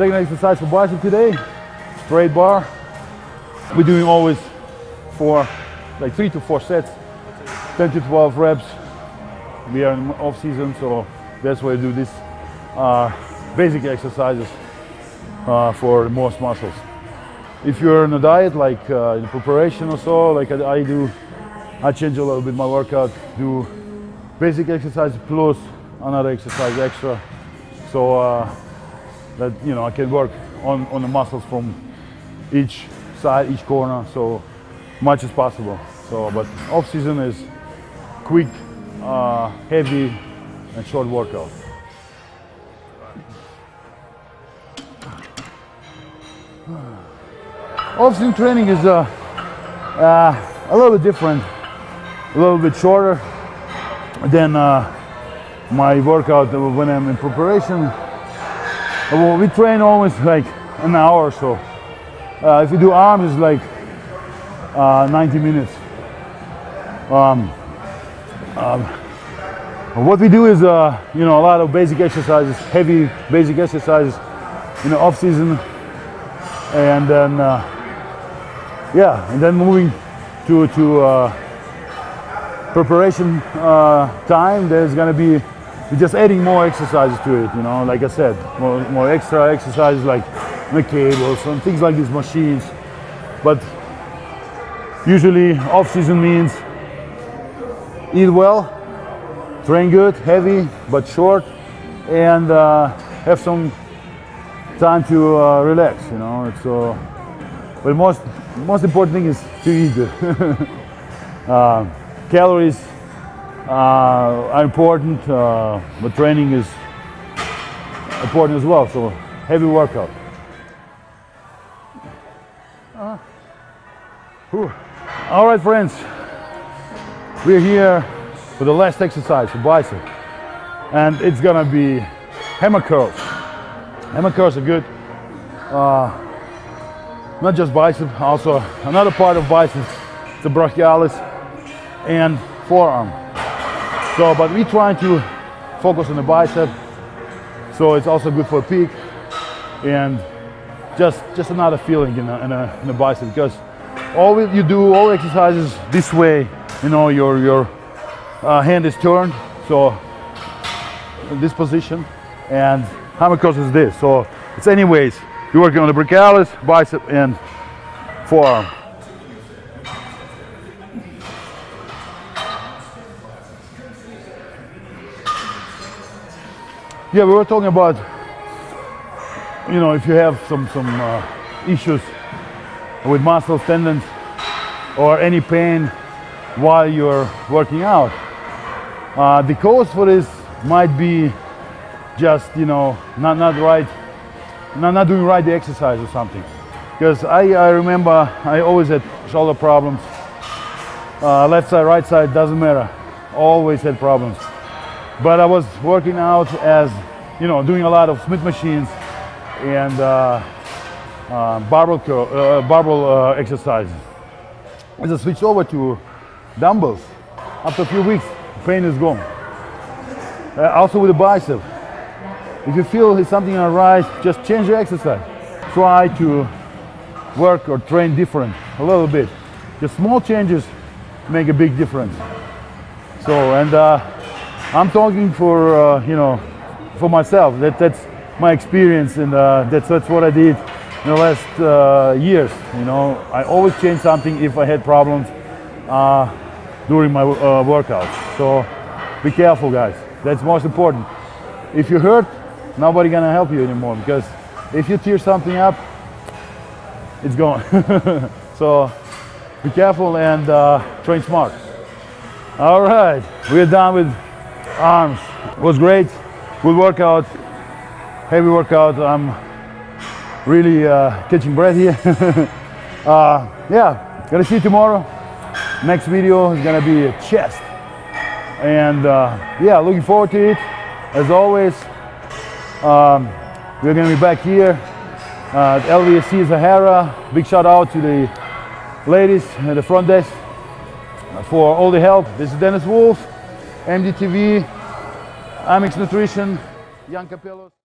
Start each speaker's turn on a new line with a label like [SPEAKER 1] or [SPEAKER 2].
[SPEAKER 1] Second exercise for bicep today, straight bar. We're doing always for like three to four sets, 10 to 12 reps. We are in off season, so that's why I do this uh, basic exercises uh, for most muscles. If you're on a diet, like uh, in preparation or so, like I, I do, I change a little bit my workout, do basic exercise plus another exercise extra, so uh, that you know I can work on, on the muscles from each side, each corner, so much as possible. So, but off season is quick, uh, heavy, and short workout. Off-season training is uh, uh, a little bit different, a little bit shorter than uh, my workout when I'm in preparation. Well, we train almost like an hour or so. Uh, if you do arms, it's like uh, 90 minutes. Um, um, what we do is, uh, you know, a lot of basic exercises, heavy basic exercises in the off season, and then uh, yeah, and then moving to to uh, preparation uh, time. There's gonna be we're just adding more exercises to it. You know, like I said, more, more extra exercises like the cables and things like these machines. But usually off season means eat well, train good, heavy but short, and uh, have some time to uh, relax. You know, so. But most most important thing is to eat good. uh, calories uh, are important, uh, but training is important as well. So heavy workout. Whew. All right, friends. We're here for the last exercise for bicep, and it's gonna be hammer curls. Hammer curls are good. Uh, not just bicep, also another part of bicep, the brachialis and forearm. So, but we trying to focus on the bicep, so it's also good for peak. And just just another feeling in a, in a, in bicep. Because all you do all exercises this way, you know, your your uh, hand is turned, so in this position, and hammer curls is this. So it's anyways you're working on the brachialis, bicep, and forearm. Yeah, we were talking about, you know, if you have some some uh, issues with muscles, tendons, or any pain while you're working out. Uh, the cause for this might be just, you know, not not right not, not doing right the exercise or something. Because I, I remember I always had shoulder problems. Uh, left side, right side, doesn't matter. Always had problems. But I was working out as, you know, doing a lot of Smith machines and uh, uh, barbell, curl, uh, barbell uh, exercises. As I switched over to dumbbells, after a few weeks, pain is gone. Uh, also with the bicep, if you feel something not right, just change the exercise. Try to work or train different a little bit. Just small changes make a big difference. So, and uh, I'm talking for uh, you know for myself. That that's my experience, and uh, that's that's what I did in the last uh, years. You know, I always change something if I had problems uh, during my uh, workouts. So, be careful, guys. That's most important. If you hurt, nobody gonna help you anymore because if you tear something up, it's gone. so be careful and uh, train smart. All right, we're done with arms. It was great, good workout, heavy workout. I'm really uh, catching breath here. uh, yeah, gonna see you tomorrow. Next video is gonna be chest. And uh, yeah, looking forward to it. As always, um, we're to be back here at LVSC Sahara. Big shout out to the ladies at the front desk for all the help. This is Dennis Wolf, MDTV, Amix Nutrition, Young Capellos.